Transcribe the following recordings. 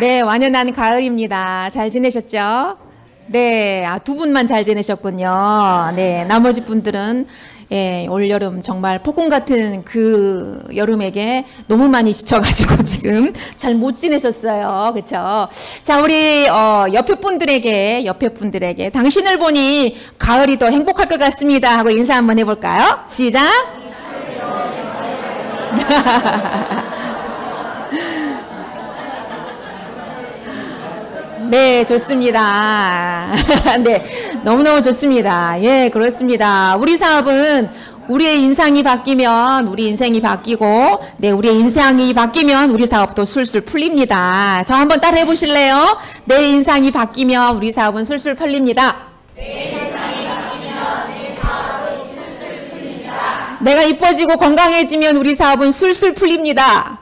네, 완연한 가을입니다. 잘 지내셨죠? 네, 아, 두 분만 잘 지내셨군요. 네, 나머지 분들은 예, 올 여름 정말 폭풍 같은 그 여름에게 너무 많이 지쳐가지고 지금 잘 못 지내셨어요. 그쵸? 자, 우리, 어, 옆에 분들에게, 옆에 분들에게 당신을 보니 가을이 더 행복할 것 같습니다. 하고 인사 한번 해볼까요? 시작! 네, 좋습니다. 네, 너무너무 좋습니다. 예, 그렇습니다. 우리 사업은 우리의 인상이 바뀌면 우리 인생이 바뀌고, 네, 우리의 인상이 바뀌면 우리 사업도 술술 풀립니다. 저 한번 따라 해 보실래요? 내 인상이 바뀌면 우리 사업은 술술 풀립니다. 내가 이뻐지고 건강해지면 우리 사업은 술술 풀립니다.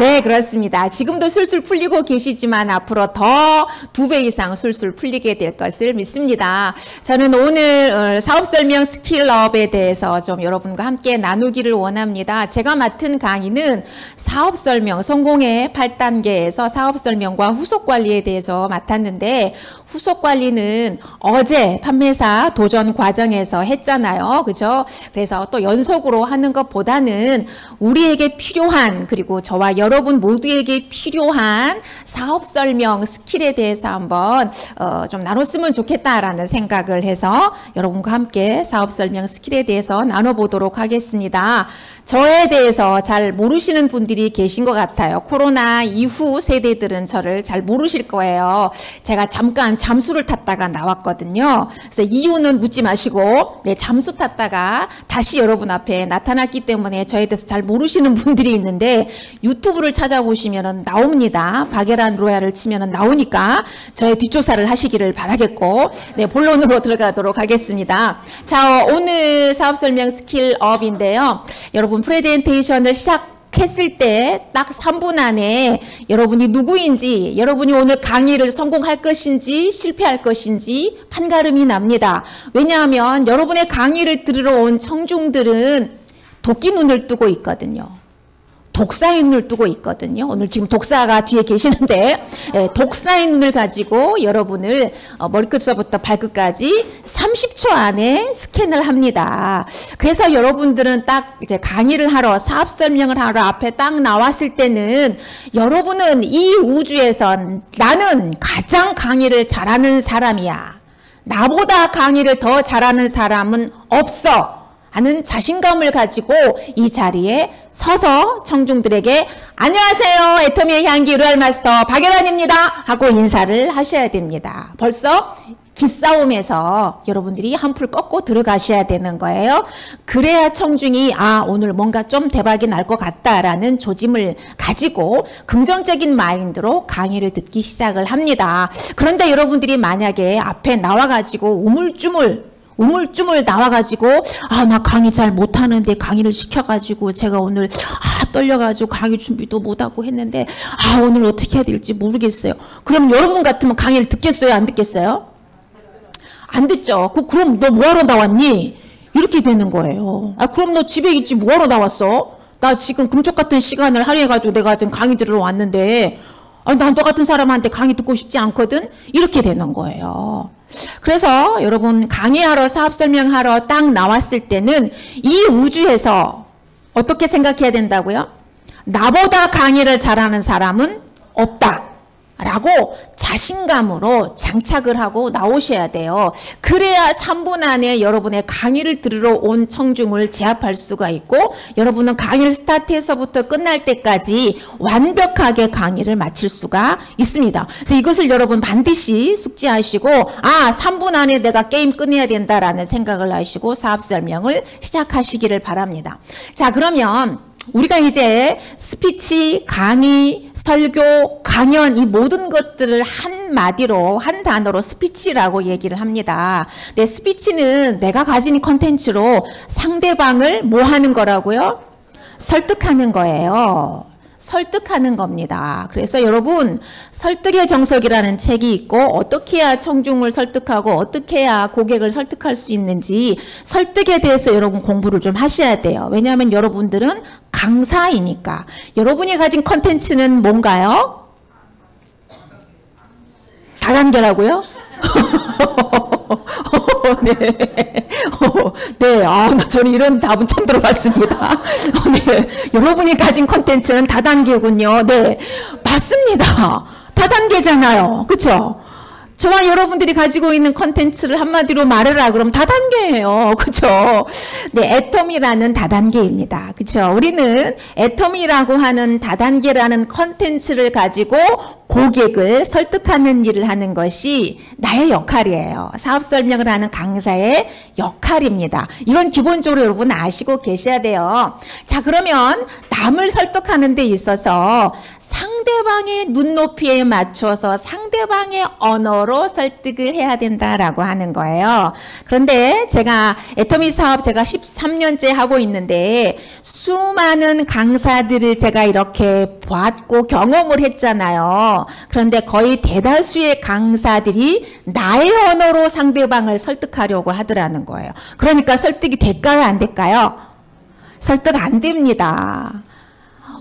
네, 그렇습니다. 지금도 술술 풀리고 계시지만 앞으로 더 두 배 이상 술술 풀리게 될 것을 믿습니다. 저는 오늘 어, 사업 설명 스킬업에 대해서 좀 여러분과 함께 나누기를 원합니다. 제가 맡은 강의는 사업 설명 성공의 8단계에서 사업 설명과 후속 관리에 대해서 맡았는데 후속 관리는 어제 판매사 도전 과정에서 했잖아요. 그죠? 그래서 또 연속으로 하는 것보다는 우리에게 필요한 그리고 저와 여러분 모두에게 필요한 사업 설명 skill에 대해서 한번 어, 좀 나눴으면 좋겠다라는 생각을 해서 여러분과 함께 사업 설명 skill에 대해서 나눠보도록 하겠습니다. 저에 대해서 잘 모르시는 분들이 계신 것 같아요. 코로나 이후 세대들은 저를 잘 모르실 거예요. 제가 잠깐 잠수를 탔다가 나왔거든요. 그래서 이유는 묻지 마시고 네, 잠수 탔다가 다시 여러분 앞에 나타났기 때문에 저에 대해서 잘 모르시는 분들이 있는데 유튜브 를 찾아보시면 나옵니다. 박애란 로얄을 치면 나오니까 저의 뒷조사를 하시기를 바라겠고 네, 본론으로 들어가도록 하겠습니다. 자, 오늘 사업 설명 skill up인데요. 여러분 프레젠테이션을 시작 했을 때 딱 3분 안에 여러분이 누구인지 여러분이 오늘 강의를 성공할 것인지 실패할 것인지 판가름이 납니다. 왜냐하면 여러분의 강의를 들으러 온 청중들은 도끼 눈을 뜨고 있거든요. 독사의 눈을 뜨고 있거든요. 오늘 지금 독사가 뒤에 계시는데 예, 독사의 눈을 가지고 여러분을 어, 머리끝서부터 발끝까지 30초 안에 스캔을 합니다. 그래서 여러분들은 딱 이제 강의를 하러 사업 설명을 하러 앞에 딱 나왔을 때는 여러분은 이 우주에서 나는 가장 강의를 잘하는 사람이야. 나보다 강의를 더 잘하는 사람은 없어. 하는 자신감을 가지고 이 자리에 서서 청중들에게 안녕하세요. 애터미의 향기 루알 마스터 박예란입니다. 하고 인사를 하셔야 됩니다. 벌써 기싸움에서 여러분들이 한풀 꺾고 들어가셔야 되는 거예요. 그래야 청중이 아 오늘 뭔가 좀 대박이 날 것 같다라는 조짐을 가지고 긍정적인 마인드로 강의를 듣기 시작을 합니다. 그런데 여러분들이 만약에 앞에 나와가지고 우물쭈물 우물쭈물 나와가지고 아 나 강의 잘 못하는데 강의를 시켜가지고 제가 오늘 아 떨려가지고 강의 준비도 못하고 했는데 아 오늘 어떻게 해야 될지 모르겠어요. 그럼 여러분 같으면 강의를 듣겠어요? 안 듣겠어요? 안 듣죠. 그, 그럼 너 뭐하러 나왔니? 이렇게 되는 거예요. 아 그럼 너 집에 있지 뭐하러 나왔어? 나 지금 금쪽 같은 시간을 할애해가지고 내가 지금 강의 들으러 왔는데 아, 난너 같은 사람한테 강의 듣고 싶지 않거든? 이렇게 되는 거예요. 그래서 여러분 강의하러 사업 설명하러 딱 나왔을 때는 이 우주에서 어떻게 생각해야 된다고요? 나보다 강의를 잘하는 사람은 없다. 라고 자신감으로 장착을 하고 나오셔야 돼요. 그래야 3분 안에 여러분의 강의를 들으러 온 청중을 제압할 수가 있고 여러분은 강의를 스타트에서부터 끝날 때까지 완벽하게 강의를 마칠 수가 있습니다. 그래서 이것을 여러분 반드시 숙지하시고 아 3분 안에 내가 게임 끝내야 된다라는 생각을 하시고 사업 설명을 시작하시기를 바랍니다. 자 그러면 우리가 이제 스피치, 강의, 설교, 강연 이 모든 것들을 한 마디로 한 단어로 스피치라고 얘기를 합니다. 네, 스피치는 내가 가진 컨텐츠로 상대방을 뭐 하는 거라고요? 설득하는 거예요. 설득하는 겁니다. 그래서 여러분 설득의 정석이라는 책이 있고 어떻게 해야 청중을 설득하고 어떻게 해야 고객을 설득할 수 있는지 설득에 대해서 여러분 공부를 좀 하셔야 돼요. 왜냐하면 여러분들은 강사이니까. 여러분이 가진 컨텐츠는 뭔가요? 다단계라고요? 네. 어, 네. 아, 나 저는 이런 답은 처음 들어봤습니다. 어, 네. 여러분이 가진 컨텐츠는 다단계군요. 네. 맞습니다. 다단계잖아요. 그쵸? 저와 여러분들이 가지고 있는 컨텐츠를 한마디로 말해라 그럼 다단계예요. 그죠? 네, 애터미라는 다단계입니다. 그죠? 우리는 애터미라고 하는 다단계라는 컨텐츠를 가지고 고객을 설득하는 일을 하는 것이 나의 역할이에요. 사업 설명을 하는 강사의 역할입니다. 이건 기본적으로 여러분 아시고 계셔야 돼요. 자, 그러면 남을 설득하는 데 있어서 상대방의 눈높이에 맞춰서 상대방의 언어로 설득을 해야 된다라고 하는 거예요. 그런데 제가 애터미 사업 제가 13년째 하고 있는데 수많은 강사들을 제가 이렇게 봤고 경험을 했잖아요. 그런데 거의 대다수의 강사들이 나의 언어로 상대방을 설득하려고 하더라는 거예요. 그러니까 설득이 될까요? 안 될까요? 설득 안 됩니다.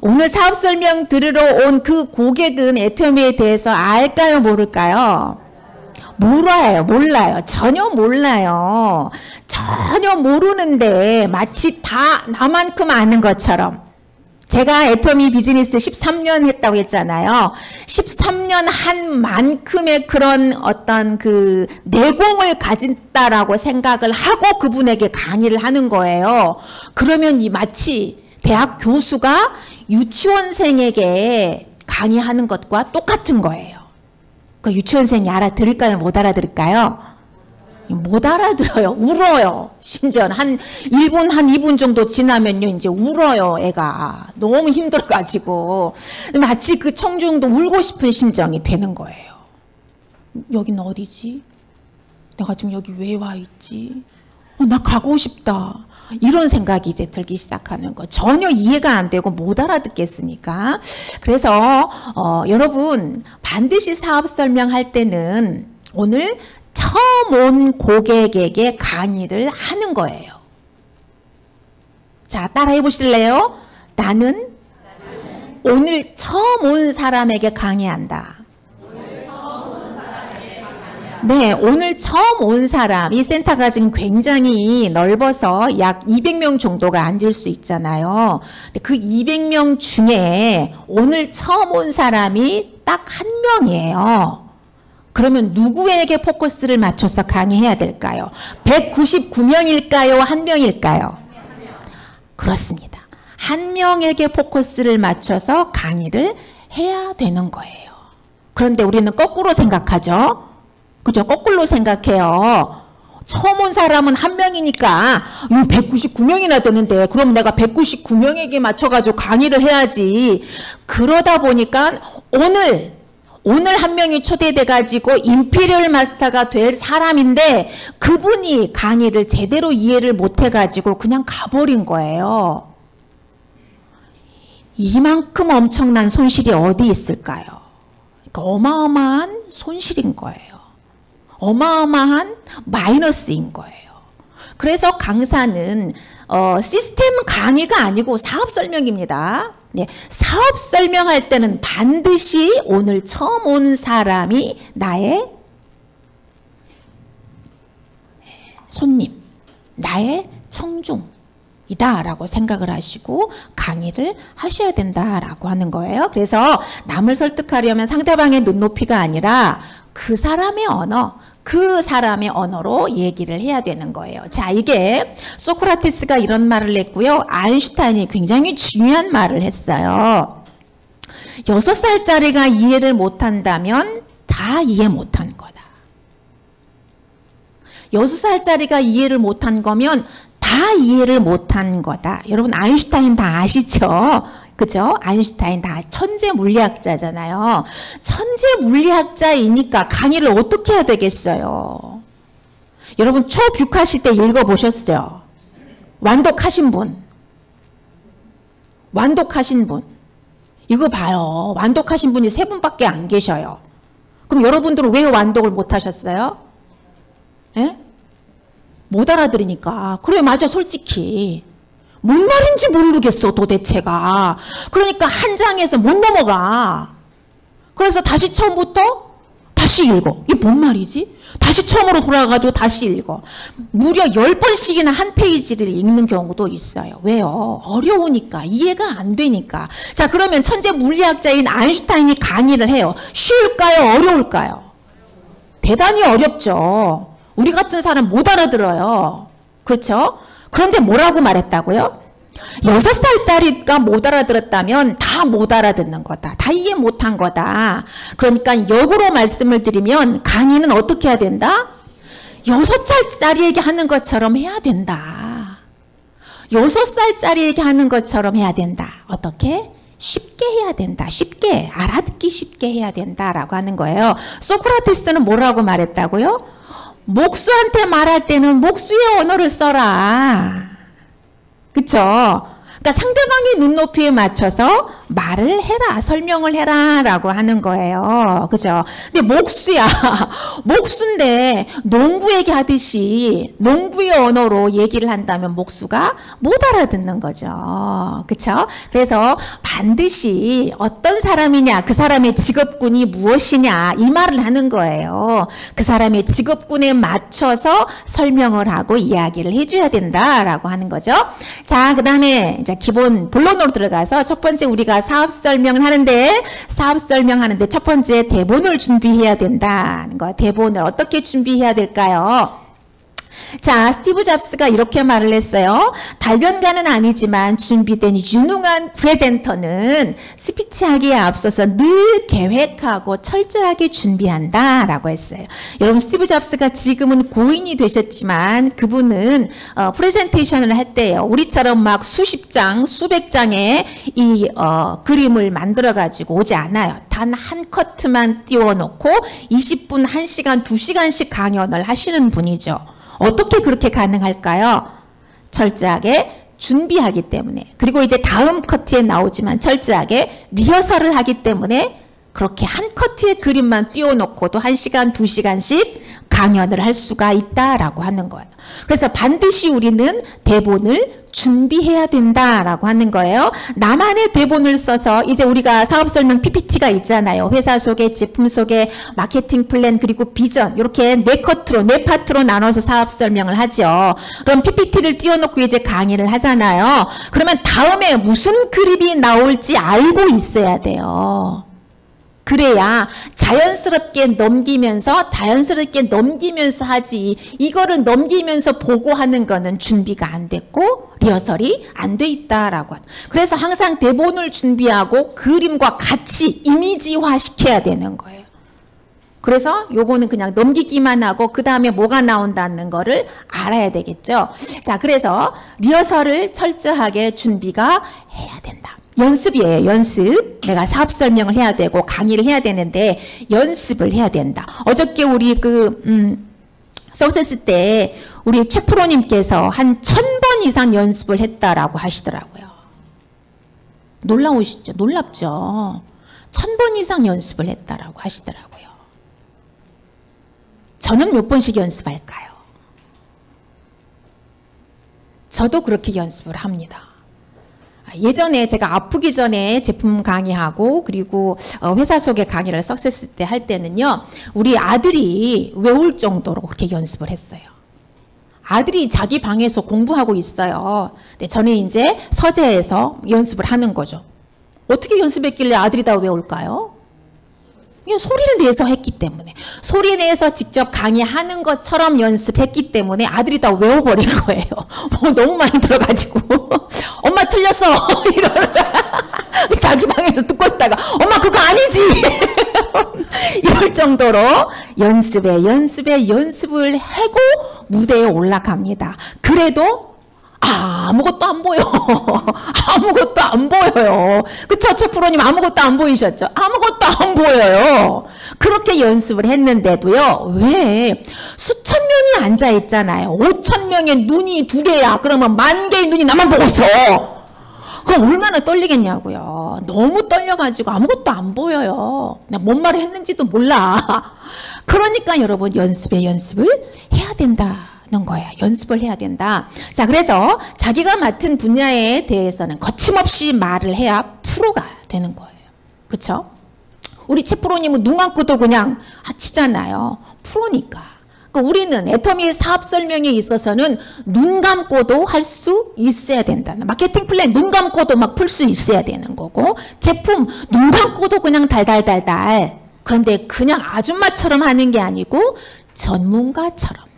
오늘 사업 설명 들으러 온 그 고객은 애터미에 대해서 알까요? 모를까요? 몰라요. 몰라요. 전혀 몰라요. 전혀 모르는데 마치 다 나만큼 아는 것처럼 제가 애터미 비즈니스 13년 했다고 했잖아요. 13년 한 만큼의 그런 어떤 그 내공을 가진다라고 생각을 하고 그분에게 강의를 하는 거예요. 그러면 이 마치 대학 교수가 유치원생에게 강의하는 것과 똑같은 거예요. 그 유치원생이 알아들을까요? 못 알아들을까요? 못 알아들어요. 울어요. 심지어 한 1분, 한 2분 정도 지나면요, 이제 울어요, 애가. 너무 힘들어가지고. 마치 그 청중도 울고 싶은 심정이 되는 거예요. 여기는 어디지? 내가 지금 여기 왜 와 있지? 어, 나 가고 싶다. 이런 생각이 이제 들기 시작하는 거. 전혀 이해가 안 되고 못 알아듣겠으니까. 그래서, 어, 여러분, 반드시 사업 설명할 때는 오늘 처음 온 고객에게 강의를 하는 거예요. 자, 따라해 보실래요? 나는 오늘 처음 온 사람에게 강의한다. 네, 오늘 처음 온 사람, 이 센터가 지금 굉장히 넓어서 약 200명 정도가 앉을 수 있잖아요. 그 200명 중에 오늘 처음 온 사람이 딱 한 명이에요. 그러면 누구에게 포커스를 맞춰서 강의해야 될까요? 199명일까요? 한 명일까요? 그렇습니다. 한 명에게 포커스를 맞춰서 강의를 해야 되는 거예요. 그런데 우리는 거꾸로 생각하죠. 그죠? 거꾸로 생각해요. 처음 온 사람은 한 명이니까 199명이나 되는데 그럼 내가 199명에게 맞춰가지고 강의를 해야지. 그러다 보니까 오늘 오늘 한 명이 초대돼 가지고 임페리얼 마스터가 될 사람인데 그분이 강의를 제대로 이해를 못해 가지고 그냥 가버린 거예요. 이만큼 엄청난 손실이 어디 있을까요? 그러니까 어마어마한 손실인 거예요. 어마어마한 마이너스인 거예요. 그래서 강사는 어, 시스템 강의가 아니고 사업 설명입니다. 네, 사업 설명할 때는 반드시 오늘 처음 온 사람이 나의 손님, 나의 청중이다라고 생각을 하시고 강의를 하셔야 된다라고 하는 거예요. 그래서 남을 설득하려면 상대방의 눈높이가 아니라 그 사람의 언어, 그 사람의 언어로 얘기를 해야 되는 거예요. 자, 이게 소크라테스가 이런 말을 했고요. 아인슈타인이 굉장히 중요한 말을 했어요. 여섯 살짜리가 이해를 못한다면 다 이해 못한 거다. 여섯 살짜리가 이해를 못한 거면 다 이해를 못한 거다. 여러분 아인슈타인 다 아시죠? 그죠? 아인슈타인 다 천재 물리학자잖아요. 천재 물리학자이니까 강의를 어떻게 해야 되겠어요? 여러분 초뷰카시 때 읽어보셨어요? 완독하신 분. 완독하신 분. 이거 봐요. 완독하신 분이 세 분밖에 안 계셔요. 그럼 여러분들은 왜 완독을 못 하셨어요? 예? 못 알아들으니까. 그래, 맞아, 솔직히. 뭔 말인지 모르겠어, 도대체가. 그러니까 한 장에서 못 넘어가. 그래서 다시 처음부터 다시 읽어. 이게 뭔 말이지? 다시 처음으로 돌아가가지고 다시 읽어. 무려 10번씩이나 한 페이지를 읽는 경우도 있어요. 왜요? 어려우니까. 이해가 안 되니까. 자, 그러면 천재 물리학자인 아인슈타인이 강의를 해요. 쉬울까요? 어려울까요? 대단히 어렵죠. 우리 같은 사람 못 알아들어요. 그렇죠? 그런데 뭐라고 말했다고요? 여섯 살짜리가 못 알아들었다면 다 못 알아듣는 거다. 다 이해 못한 거다. 그러니까 역으로 말씀을 드리면 강의는 어떻게 해야 된다? 여섯 살짜리에게 하는 것처럼 해야 된다. 여섯 살짜리에게 하는 것처럼 해야 된다. 어떻게? 쉽게 해야 된다. 쉽게 알아듣기 쉽게 해야 된다라고 하는 거예요. 소크라테스는 뭐라고 말했다고요? 목수한테 말할 때는 목수의 언어를 써라. 그쵸? 그러니까 상대방의 눈높이에 맞춰서 말을 해라, 설명을 해라 라고 하는 거예요. 그죠? 근데 목수야. 목수인데 농부 얘기하듯이 농부의 언어로 얘기를 한다면 목수가 못 알아듣는 거죠. 그쵸? 그래서 반드시 어떤 사람이냐, 그 사람의 직업군이 무엇이냐, 이 말을 하는 거예요. 그 사람의 직업군에 맞춰서 설명을 하고 이야기를 해줘야 된다라고 하는 거죠. 자, 그 다음에 이제 기본 본론으로 들어가서 첫 번째 우리가 사업 설명을 하는데 사업 설명하는데 첫 번째 대본을 준비해야 된다는 거. 대본을 어떻게 준비해야 될까요? 자, 스티브 잡스가 이렇게 말을 했어요. 달변가는 아니지만 준비된 유능한 프레젠터는 스피치하기에 앞서서 늘 계획하고 철저하게 준비한다 라고 했어요. 여러분 스티브 잡스가 지금은 고인이 되셨지만 그분은 어, 프레젠테이션을 할 때요. 우리처럼 막 수십 장, 수백 장의 이 어, 그림을 만들어 가지고 오지 않아요. 단 한 커트만 띄워놓고 20분, 1시간, 2시간씩 강연을 하시는 분이죠. 어떻게 그렇게 가능할까요? 철저하게 준비하기 때문에 그리고 이제 다음 커트에 나오지만 철저하게 리허설을 하기 때문에 그렇게 한 커트의 그림만 띄워놓고도 한시간두시간씩 강연을 할 수가 있다라고 하는 거예요. 그래서 반드시 우리는 대본을 준비해야 된다라고 하는 거예요. 나만의 대본을 써서 이제 우리가 사업 설명 PPT가 있잖아요. 회사 소개 제품 소개 마케팅 플랜 그리고 비전 이렇게 네 커트로 네 파트로 나눠서 사업 설명을 하죠. 그럼 PPT를 띄워놓고 이제 강의를 하잖아요. 그러면 다음에 무슨 그림이 나올지 알고 있어야 돼요. 그래야 자연스럽게 넘기면서 자연스럽게 넘기면서 하지 이거를 넘기면서 보고 하는 거는 준비가 안 됐고 리허설이 안 돼 있다라고 그래서 항상 대본을 준비하고 그림과 같이 이미지화 시켜야 되는 거예요. 그래서 요거는 그냥 넘기기만 하고 그 다음에 뭐가 나온다는 거를 알아야 되겠죠. 자, 그래서 리허설을 철저하게 준비가 해야 된다. 연습이에요. 연습. 내가 사업 설명을 해야 되고 강의를 해야 되는데 연습을 해야 된다. 어저께 우리 그 음, 석세스 때 우리 최 프로님께서 한 천 번 이상 연습을 했다라고 하시더라고요. 놀라우시죠? 놀랍죠? 천 번 이상 연습을 했다라고 하시더라고요. 저는 몇 번씩 연습할까요? 저도 그렇게 연습을 합니다. 예전에 제가 아프기 전에 제품 강의하고 그리고 어, 회사 속의 강의를 석세스 때할 때는요 우리 아들이 외울 정도로 그렇게 연습을 했어요. 아들이 자기 방에서 공부하고 있어요. 근데 저는 이제 서재에서 연습을 하는 거죠. 어떻게 연습했길래 아들이 다 외울까요? 소리를 내서 했기 때문에 소리 내서 직접 강의하는 것처럼 연습했기 때문에 아들이 다 외워버린 거예요. 뭐 너무 많이 들어가지고 엄마 틀렸어 이러는 자기 방에서 듣고 있다가 엄마 그거 아니지 이럴 정도로 연습에 연습에 연습을 하고 무대에 올라갑니다. 그래도 아무것도 안 보여. 아무것도 안 보여요. 그쵸? 최 프로님 아무것도 안 보이셨죠? 아무것도 안 보여요. 그렇게 연습을 했는데도요, 왜? 수천 명이 앉아 있잖아요. 오천 명의 눈이 두 개야. 그러면 만 개의 눈이 나만 보고 있어. 그럼 얼마나 떨리겠냐고요. 너무 떨려가지고 아무것도 안 보여요. 뭔 말을 했는지도 몰라. 그러니까 여러분 연습에 연습을 해야 된다. 는 거예요. 연습을 해야 된다. 자, 그래서 자기가 맡은 분야에 대해서는 거침없이 말을 해야 프로가 되는 거예요. 그쵸? 우리 채프로님은 눈 감고도 그냥 하시잖아요. 프로니까. 그러니까 우리는 애터미 사업 설명에 있어서는 눈 감고도 할 수 있어야 된다는 마케팅 플랜 눈 감고도 막 풀 수 있어야 되는 거고 제품 눈 감고도 그냥 달달달달 그런데 그냥 아줌마처럼 하는 게 아니고 전문가처럼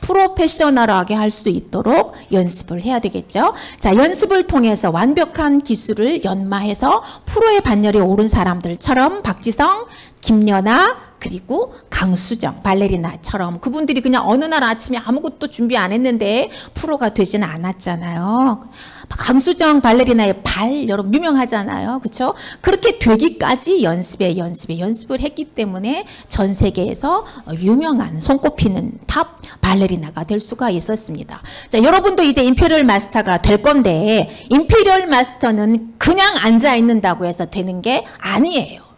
프로페셔널하게 할 수 있도록 연습을 해야 되겠죠. 자, 연습을 통해서 완벽한 기술을 연마해서 프로의 반열에 오른 사람들처럼 박지성, 김연아, 그리고 강수진, 발레리나처럼 그분들이 그냥 어느 날 아침에 아무것도 준비 안 했는데 프로가 되지는 않았잖아요. 강수진 발레리나의 발 여러분 유명하잖아요. 그렇죠? 그렇게 되기까지 연습에 연습에 연습을 했기 때문에 전 세계에서 유명한 손꼽히는 top 발레리나가 될 수가 있었습니다. 자, 여러분도 이제 임페리얼 마스터가 될 건데 임페리얼 마스터는 그냥 앉아 있는다고 해서 되는 게 아니에요.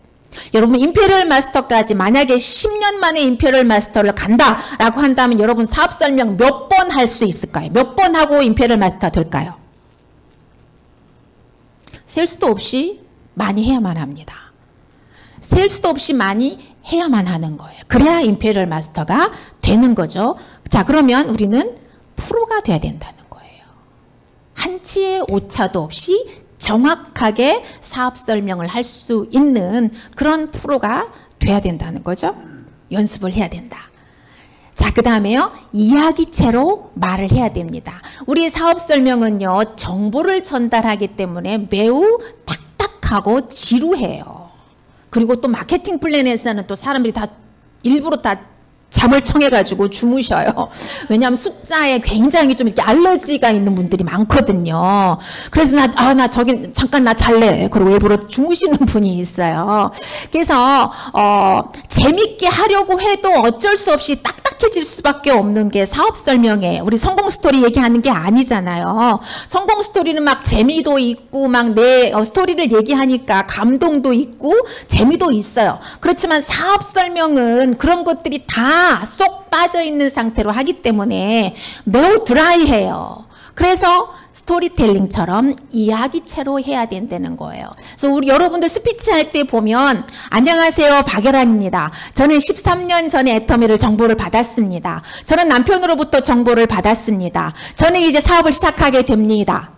여러분 임페리얼 마스터까지 만약에 10년 만에 임페리얼 마스터를 간다라고 한다면 여러분 사업 설명 몇 번 할 수 있을까요? 몇 번 하고 임페리얼 마스터 될까요? 셀 수도 없이 많이 해야만 합니다. 셀 수도 없이 많이 해야만 하는 거예요. 그래야 임페리얼 마스터가 되는 거죠. 자 그러면 우리는 프로가 돼야 된다는 거예요. 한치의 오차도 없이 정확하게 사업 설명을 할 수 있는 그런 프로가 돼야 된다는 거죠. 연습을 해야 된다. 자, 그 다음에요. 이야기체로 말을 해야 됩니다. 우리 사업 설명은요, 정보를 전달하기 때문에 매우 딱딱하고 지루해요. 그리고 또 마케팅 플랜에서는 또 사람들이 다 일부러 다 잠을 청해가지고 주무셔요. 왜냐하면 숫자에 굉장히 좀 이렇게 알러지가 있는 분들이 많거든요. 그래서 나, 아, 나 저기, 잠깐 나 잘래. 그리고 일부러 주무시는 분이 있어요. 그래서, 어, 재밌게 하려고 해도 어쩔 수 없이 딱딱해질 수밖에 없는 게 사업 설명에 우리 성공 스토리 얘기하는 게 아니잖아요. 성공 스토리는 막 재미도 있고 막 내 스토리를 얘기하니까 감동도 있고 재미도 있어요. 그렇지만 사업 설명은 그런 것들이 다쏙 빠져 있는 상태로 하기 때문에 매우 드라이해요. 그래서 스토리텔링처럼 이야기체로 해야 된다는 거예요. 그래서 우리 여러분들 스피치 할 때 보면 안녕하세요 박예란입니다. 저는 13년 전에 애터미를 정보를 받았습니다. 저는 남편으로부터 정보를 받았습니다. 저는 이제 사업을 시작하게 됩니다.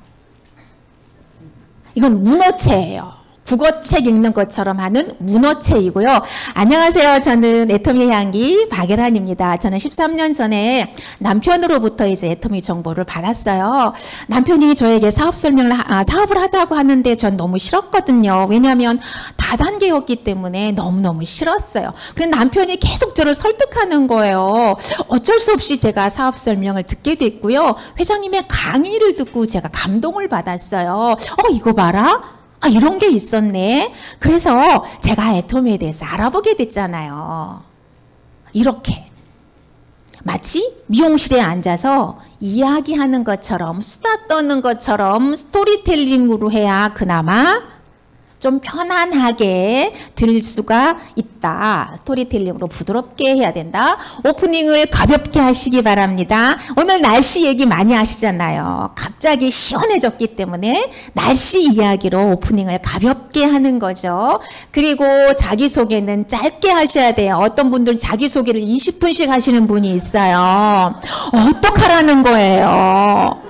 이건 문어체예요. 국어책 읽는 것처럼 하는 문어체이고요. 안녕하세요. 저는 애터미 향기 박예란입니다. 저는 13년 전에 남편으로부터 이제 애터미 정보를 받았어요. 남편이 저에게 사업 설명을 아, 사업을 하자고 하는데 전 너무 싫었거든요. 왜냐하면 다단계였기 때문에 너무너무 싫었어요. 그런데 남편이 계속 저를 설득하는 거예요. 어쩔 수 없이 제가 사업 설명을 듣게 됐고요. 회장님의 강의를 듣고 제가 감동을 받았어요. 어 이거 봐라. 아, 이런 게 있었네. 그래서 제가 애토미에 대해서 알아보게 됐잖아요. 이렇게. 마치 미용실에 앉아서 이야기하는 것처럼 수다 떠는 것처럼 스토리텔링으로 해야 그나마 좀 편안하게 들을 수가 있다. 스토리텔링으로 부드럽게 해야 된다. 오프닝을 가볍게 하시기 바랍니다. 오늘 날씨 얘기 많이 하시잖아요. 갑자기 시원해졌기 때문에 날씨 이야기로 오프닝을 가볍게 하는 거죠. 그리고 자기소개는 짧게 하셔야 돼요. 어떤 분들은 자기소개를 20분씩 하시는 분이 있어요. 어떡하라는 거예요.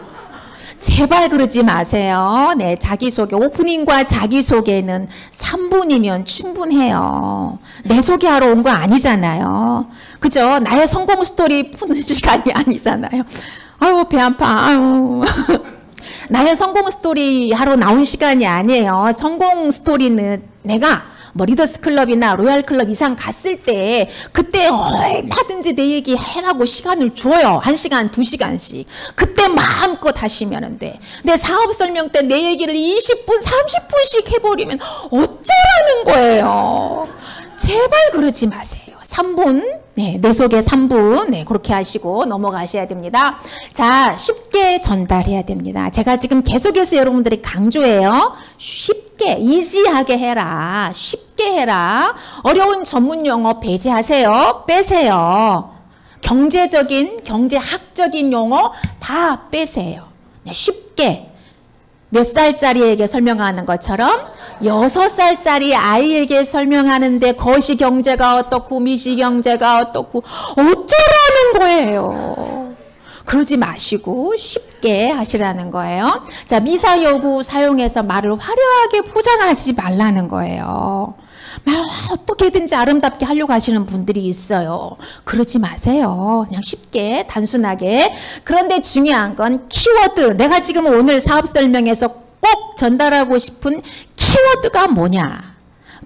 제발 그러지 마세요. 네, 자기소개. 오프닝과 자기소개는 3분이면 충분해요. 내 소개하러 온 거 아니잖아요. 그죠? 나의 성공 스토리 푸는 시간이 아니잖아요. 아유, 배 아파. 아유. 나의 성공 스토리 하러 나온 시간이 아니에요. 성공 스토리는 내가 뭐 리더스 클럽이나 로얄 클럽 이상 갔을 때 그때 얼마든지 내 얘기 해라고 시간을 줘요. 한 시간, 두 시간씩. 그때 마음껏 하시면 돼. 내 사업 설명 때 내 얘기를 20분, 30분씩 해버리면 어쩌라는 거예요. 제발 그러지 마세요. 3분, 네, 내 소개 3분, 네, 그렇게 하시고 넘어가셔야 됩니다. 자, 쉽게 전달해야 됩니다. 제가 지금 계속해서 여러분들이 강조해요. 쉽게, 이지하게 해라. 쉽게 해라. 어려운 전문 용어 배제하세요. 빼세요. 경제적인, 경제학적인 용어 다 빼세요. 그냥 쉽게 몇 살짜리에게 설명하는 것처럼 여섯 살짜리 아이에게 설명하는데 거시 경제가 어떻고 미시 경제가 어떻고 어쩌라는 거예요. 그러지 마시고 쉽게 하시라는 거예요. 자, 미사 여구 사용해서 말을 화려하게 포장하지 말라는 거예요. 막 어떻게든지 아름답게 하려고 하시는 분들이 있어요. 그러지 마세요. 그냥 쉽게 단순하게. 그런데 중요한 건 키워드. 내가 지금 오늘 사업 설명에서 꼭 전달하고 싶은 키워드가 뭐냐.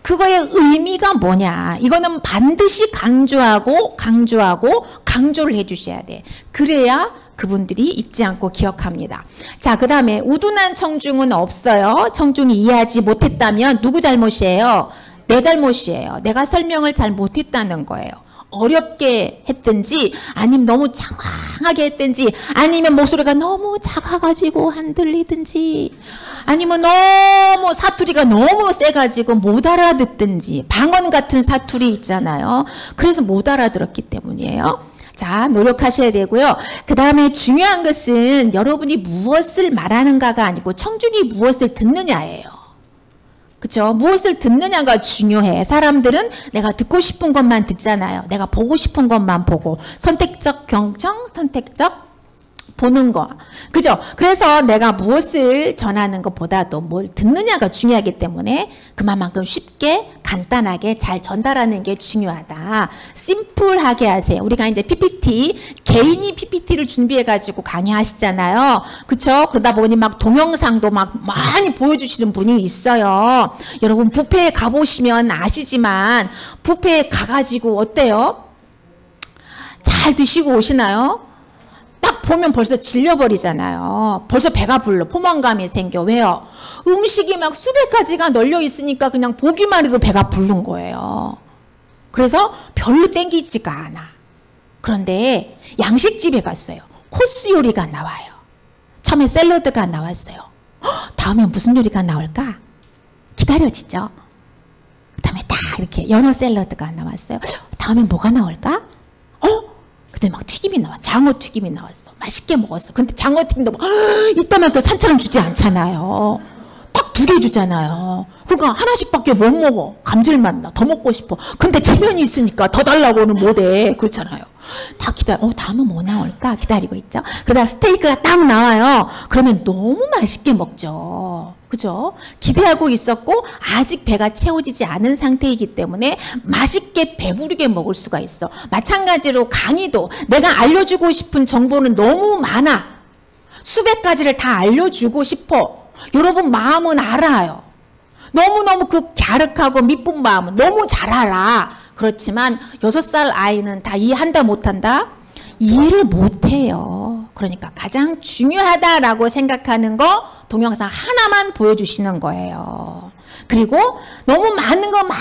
그거의 의미가 뭐냐. 이거는 반드시 강조하고 강조하고 강조를 해 주셔야 돼. 그래야 그분들이 잊지 않고 기억합니다. 자, 그 다음에 우둔한 청중은 없어요. 청중이 이해하지 못했다면 누구 잘못이에요? 내 잘못이에요. 내가 설명을 잘 못했다는 거예요. 어렵게 했든지 아니면 너무 장황하게 했든지 아니면 목소리가 너무 작아가지고 안 들리든지 아니면 너무 사투리가 너무 세가지고 못 알아듣든지 방언 같은 사투리 있잖아요. 그래서 못 알아들었기 때문이에요. 자, 노력하셔야 되고요. 그 다음에 중요한 것은 여러분이 무엇을 말하는가가 아니고 청중이 무엇을 듣느냐예요. 그쵸? 무엇을 듣느냐가 중요해. 사람들은 내가 듣고 싶은 것만 듣잖아요. 내가 보고 싶은 것만 보고. 선택적 경청, 선택적 보는 거. 그죠? 그래서 내가 무엇을 전하는 것보다도 뭘 듣느냐가 중요하기 때문에 그만큼 쉽게 간단하게 잘 전달하는 게 중요하다. 심플하게 하세요. 우리가 이제 PPT, 개인이 PPT를 준비해가지고 강의하시잖아요. 그쵸? 그러다 보니 막 동영상도 막 많이 보여주시는 분이 있어요. 여러분, 부페에 가보시면 아시지만, 부페에 가가지고 어때요? 잘 드시고 오시나요? 딱 보면 벌써 질려버리잖아요. 벌써 배가 불러. 포만감이 생겨. 왜요? 음식이 막 수백 가지가 널려 있으니까 그냥 보기만 해도 배가 부른 거예요. 그래서 별로 땡기지가 않아. 그런데 양식집에 갔어요. 코스 요리가 나와요. 처음에 샐러드가 나왔어요. 허, 다음에 무슨 요리가 나올까? 기다려지죠. 그다음에 딱 이렇게 연어 샐러드가 나왔어요. 다음에 뭐가 나올까? 어? 그때 막 튀김이 나왔어. 장어 튀김이 나왔어. 맛있게 먹었어. 근데 장어 튀김도 막 이따만 그 산처럼 주지 않잖아요. 딱 두 개 주잖아요. 그러니까 하나씩밖에 못 먹어. 감질맛 나. 더 먹고 싶어. 근데 체면이 있으니까 더 달라고는 못해. 그렇잖아요. 다 기다려. 어, 다음은 뭐 나올까? 기다리고 있죠. 그러다 스테이크가 딱 나와요. 그러면 너무 맛있게 먹죠. 그죠? 기대하고 있었고 아직 배가 채워지지 않은 상태이기 때문에 맛있게 배부르게 먹을 수가 있어. 마찬가지로 강의도 내가 알려주고 싶은 정보는 너무 많아. 수백 가지를 다 알려주고 싶어. 여러분 마음은 알아요. 너무너무 그 갸륵하고 미쁜 마음은 너무 잘 알아. 그렇지만 여섯 살 아이는 다 이해한다 못한다? 이해를 못해요. 그러니까 가장 중요하다라고 생각하는 거 동영상 하나만 보여주시는 거예요. 그리고 너무 많은 거 막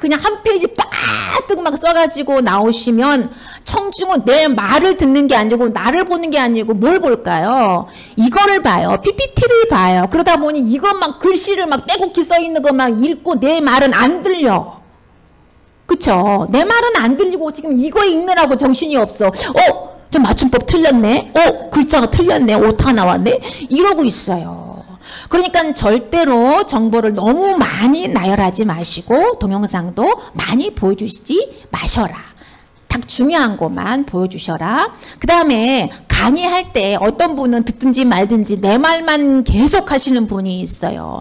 그냥 한 페이지 빠뜩 막 써가지고 나오시면 청중은 내 말을 듣는 게 아니고 나를 보는 게 아니고 뭘 볼까요? 이거를 봐요. PPT를 봐요. 그러다 보니 이것만 글씨를 막 빼곡히 써 있는 것만 읽고 내 말은 안 들려. 그쵸? 내 말은 안 들리고 지금 이거 읽느라고 정신이 없어. 어? 좀 맞춤법 틀렸네? 어? 글자가 틀렸네? 오타 나왔네? 이러고 있어요. 그러니까 절대로 정보를 너무 많이 나열하지 마시고 동영상도 많이 보여주시지 마셔라. 딱 중요한 것만 보여주셔라. 그 다음에 강의할 때 어떤 분은 듣든지 말든지 내 말만 계속 하시는 분이 있어요.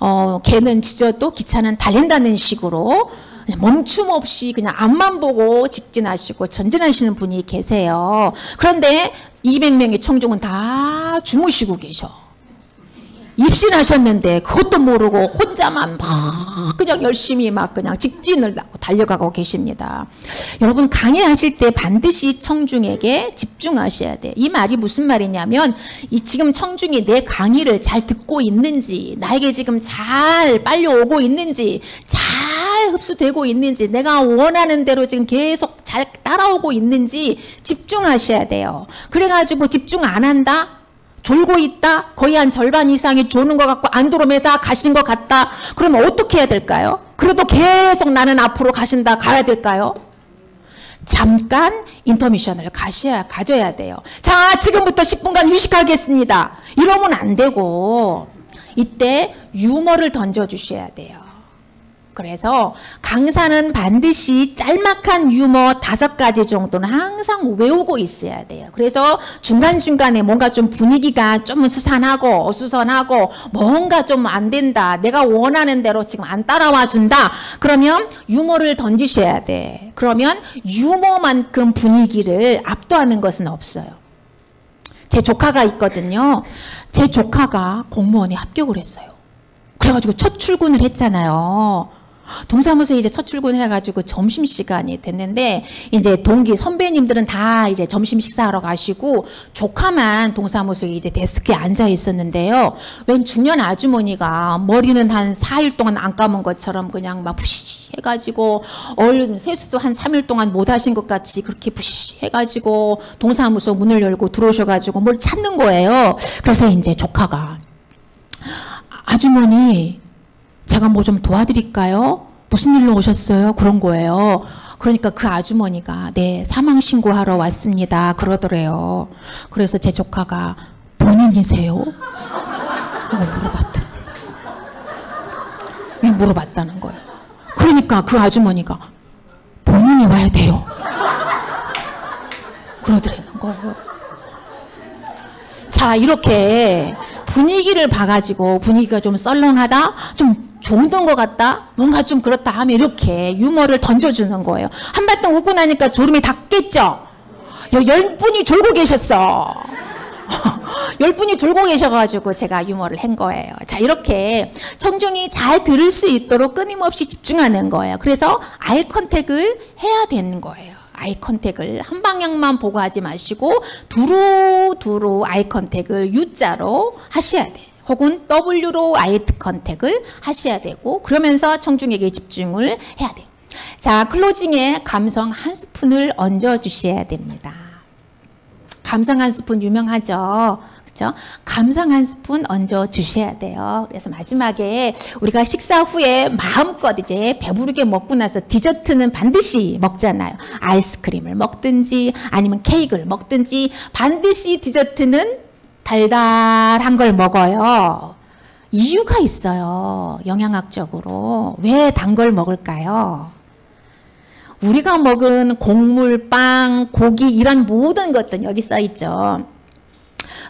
어, 개는 짖어도 기차는 달린다는 식으로 멈춤 없이 그냥 앞만 보고 직진하시고 전진하시는 분이 계세요. 그런데 200명의 청중은 다 주무시고 계셔. 입신하셨는데 그것도 모르고 혼자만 막 그냥 열심히 막 그냥 직진을 달려가고 계십니다. 여러분 강의하실 때 반드시 청중에게 집중하셔야 돼. 이 말이 무슨 말이냐면 이 지금 청중이 내 강의를 잘 듣고 있는지 나에게 지금 잘 빨려 오고 있는지 잘 흡수되고 있는지 내가 원하는 대로 지금 계속 잘 따라오고 있는지 집중하셔야 돼요. 그래가지고 집중 안 한다? 졸고 있다? 거의 한 절반 이상이 조는 것 같고 안드로메다 가신 것 같다? 그러면 어떻게 해야 될까요? 그래도 계속 나는 앞으로 가신다 가야 될까요? 잠깐 인터미션을 가셔야, 가져야 돼요. 자, 지금부터 10분간 휴식하겠습니다. 이러면 안 되고, 이때 유머를 던져주셔야 돼요. 그래서 강사는 반드시 짤막한 유머 다섯 가지 정도는 항상 외우고 있어야 돼요. 그래서 중간중간에 뭔가 좀 분위기가 좀 스산하고 어수선하고 뭔가 좀 안 된다. 내가 원하는 대로 지금 안 따라와 준다. 그러면 유머를 던지셔야 돼. 그러면 유머만큼 분위기를 압도하는 것은 없어요. 제 조카가 있거든요. 제 조카가 공무원에 합격을 했어요. 그래가지고 첫 출근을 했잖아요. 동사무소에 이제 첫 출근을 해가지고 점심 시간이 됐는데 이제 동기 선배님들은 다 이제 점심 식사하러 가시고 조카만 동사무소에 이제 데스크에 앉아 있었는데요. 웬 중년 아주머니가 머리는 한 4일 동안 안 감은 것처럼 그냥 막 푸시 해가지고 얼른 세수도 한 3일 동안 못 하신 것 같이 그렇게 푸시 해가지고 동사무소 문을 열고 들어오셔가지고 뭘 찾는 거예요. 그래서 이제 조카가 아주머니 제가 뭐 좀 도와드릴까요? 무슨 일로 오셨어요? 그런 거예요. 그러니까 그 아주머니가 네 사망 신고하러 왔습니다. 그러더래요. 그래서 제 조카가 본인이세요? 이거 물어봤다. 물어봤다는 거예요. 그러니까 그 아주머니가 본인이 와야 돼요. 그러더라는 거예요. 자 이렇게 분위기를 봐가지고 분위기가 좀 썰렁하다, 좀 좋은 것 같다, 뭔가 좀 그렇다 하면 이렇게 유머를 던져주는 거예요. 한바탕 웃고 나니까 졸음이 다 깼죠? 열 분이 졸고 계셨어. 열 분이 졸고 계셔가지고 제가 유머를 한 거예요. 자, 이렇게 청중이 잘 들을 수 있도록 끊임없이 집중하는 거예요. 그래서 아이 컨택을 해야 되는 거예요. 아이 컨택을 한 방향만 보고 하지 마시고 두루두루 아이 컨택을 U자로 하셔야 돼요. 혹은 W로 eye contact을 하셔야 되고 그러면서 청중에게 집중을 해야 돼요. 자, closing에 감성 한 스푼을 얹어 주셔야 됩니다. 감성 한 스푼 유명하죠. 그렇죠? 감성 한 스푼 얹어 주셔야 돼요. 그래서 마지막에 우리가 식사 후에 마음껏 이제 배부르게 먹고 나서 디저트는 반드시 먹잖아요. 아이스크림을 먹든지 아니면 케이크를 먹든지 반드시 디저트는 달달한 걸 먹어요. 이유가 있어요. 영양학적으로. 왜 단 걸 먹을까요? 우리가 먹은 곡물, 빵, 고기 이런 모든 것들 여기 써 있죠.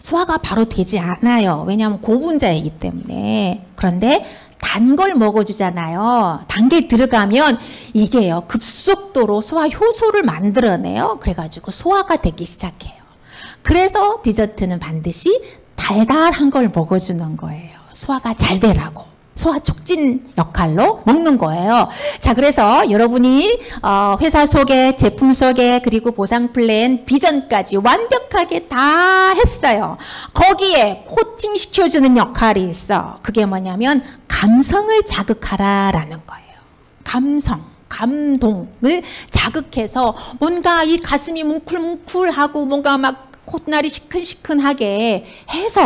소화가 바로 되지 않아요. 왜냐하면 고분자이기 때문에. 그런데 단 걸 먹어주잖아요. 단 게 들어가면 이게요. 급속도로 소화 효소를 만들어내요. 그래가지고 소화가 되기 시작해요. 그래서 디저트는 반드시 달달한 걸 먹어주는 거예요. 소화가 잘 되라고. 소화 촉진 역할로 먹는 거예요. 자, 그래서 여러분이 어, 회사 소개, 제품 소개, 그리고 보상 플랜, 비전까지 완벽하게 다 했어요. 거기에 코팅 시켜주는 역할이 있어. 그게 뭐냐면 감성을 자극하라라는 거예요. 감성. 감동을 자극해서 뭔가 이 가슴이 뭉클뭉클하고 뭔가 막 콧날이 시큰시큰하게 해서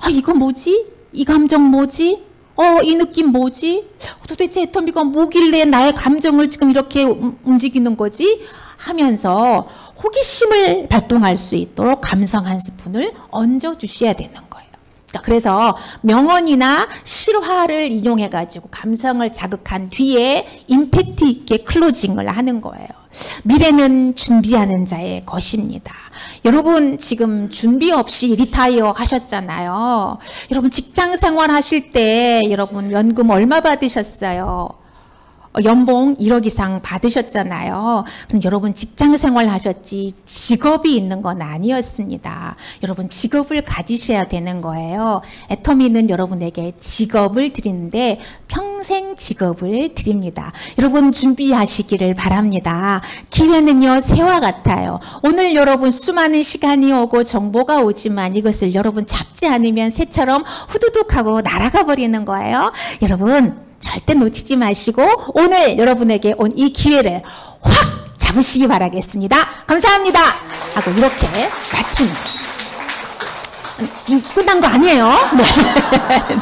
아 이거 뭐지? 이 감정 뭐지? 어, 이 느낌 뭐지? 도대체 애터미가 뭐길래 나의 감정을 지금 이렇게 움직이는 거지? 하면서 호기심을 발동할 수 있도록 감성 한 스푼을 얹어 주셔야 되는 거예요. 그래서 명언이나 실화를 이용해 가지고 감성을 자극한 뒤에 임팩트 있게 클로징을 하는 거예요. 미래는 준비하는 자의 것입니다. 여러분 지금 준비 없이 리타이어 하셨잖아요. 여러분 직장 생활 하실 때 여러분 연금 얼마 받으셨어요? 어, 연봉 1억 이상 받으셨잖아요. 그럼 여러분 직장 생활 하셨지 직업이 있는 건 아니었습니다. 여러분 직업을 가지셔야 되는 거예요. 애터미는 여러분에게 직업을 드리는데 평 생 직업을 드립니다. 여러분 준비하시기를 바랍니다. 기회는요 새와 같아요. 오늘 여러분 수많은 시간이 오고 정보가 오지만 이것을 여러분 잡지 않으면 새처럼 후두둑하고 날아가 버리는 거예요. 여러분 절대 놓치지 마시고 오늘 여러분에게 온 이 기회를 확 잡으시기 바라겠습니다. 감사합니다. 하고 이렇게 마칩니다. 음, 끝난 거 아니에요? 네.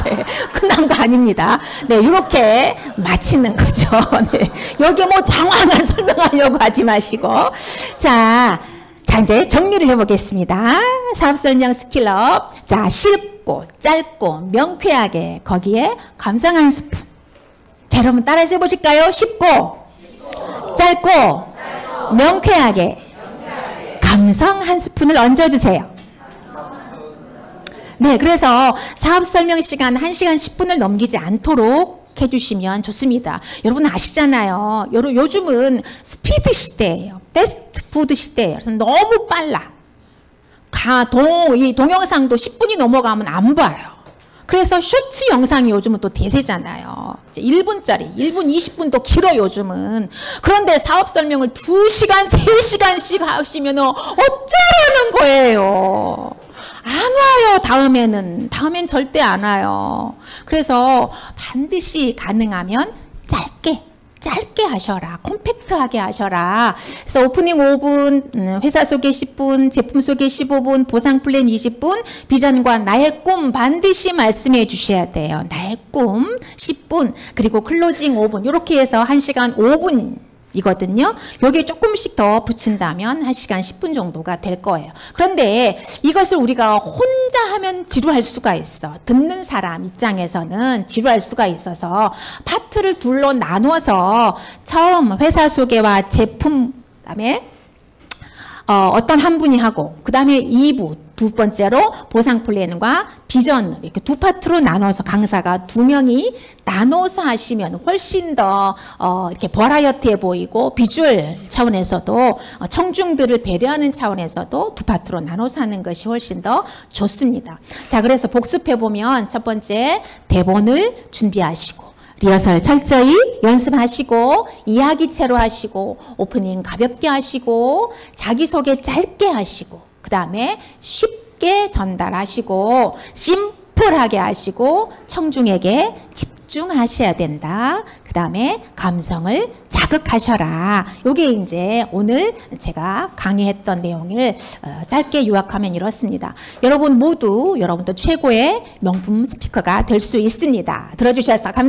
네. 끝난 거 아닙니다. 네, 이렇게 마치는 거죠. 네. 여기 뭐 장황한 설명하려고 하지 마시고. 자, 자, 이제 정리를 해보겠습니다. 사업 설명 skill up. 자, 쉽고, 짧고, 명쾌하게, 거기에 감상 한 스푼. 자, 여러분 따라해서 해보실까요? 쉽고, 짧고, 명쾌하게, 감성 한 스푼을 얹어주세요. 네, 그래서 사업 설명 시간 1시간 10분을 넘기지 않도록 해주시면 좋습니다. 여러분 아시잖아요. 여러, 요즘은 스피드 시대예요. 패스트 푸드 시대예요. 그래서 너무 빨라. 가, 동, 이 동영상도 10분이 넘어가면 안 봐요. 그래서 쇼츠 영상이 요즘은 또 대세잖아요. 1분짜리, 1분 20분도 길어 요즘은. 그런데 사업 설명을 2시간, 3시간씩 하시면 어쩌라는 거예요. 안 와요, 다음에는. 다음엔 절대 안 와요. 그래서 반드시 가능하면 짧게, 짧게 하셔라. 콤팩트하게 하셔라. 그래서 오프닝 5분, 음, 회사 소개 10분, 제품 소개 15분, 보상 플랜 20분, 비전과 나의 꿈 반드시 말씀해 주셔야 돼요. 나의 꿈 10분, 그리고 클로징 5분. 이렇게 해서 1시간 5분 이거든요. 여기에 조금씩 더 붙인다면 1시간 10분 정도가 될 거예요. 그런데 이것을 우리가 혼자 하면 지루할 수가 있어. 듣는 사람 입장에서는 지루할 수가 있어서 파트를 둘로 나눠서 처음 회사 소개와 제품 그다음에 어, 어떤 한 분이 하고 그 다음에 2부 두 번째로 보상 플랜과 비전 이렇게 두 파트로 나눠서 강사가 두 명이 나눠서 하시면 훨씬 더 어, 이렇게 버라이어티해 보이고 비주얼 차원에서도 어, 청중들을 배려하는 차원에서도 두 파트로 나눠서 하는 것이 훨씬 더 좋습니다. 자 그래서 복습해 보면 첫 번째 대본을 준비하시고 리허설 철저히 연습하시고 이야기체로 하시고 오프닝 가볍게 하시고 자기소개 짧게 하시고 그 다음에 쉽게 전달하시고 심플하게 하시고 청중에게 집중하셔야 된다. 그 다음에 감성을 자극하셔라. 요게 이제 오늘 제가 강의했던 내용을 어, 짧게 요약하면 이렇습니다. 여러분 모두 여러분도 최고의 명품 스피커가 될 수 있습니다. 들어주셔서 감사합니다.